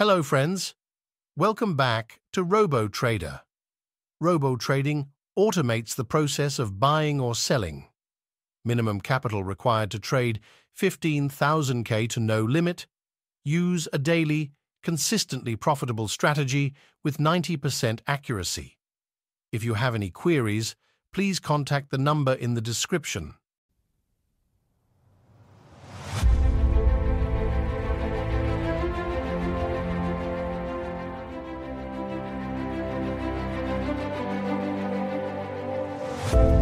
Hello, friends. Welcome back to RoboTrader. RoboTrading automates the process of buying or selling. Minimum capital required to trade 15,000K to no limit. Use a daily, consistently profitable strategy with 90% accuracy. If you have any queries, please contact the number in the description. Bye.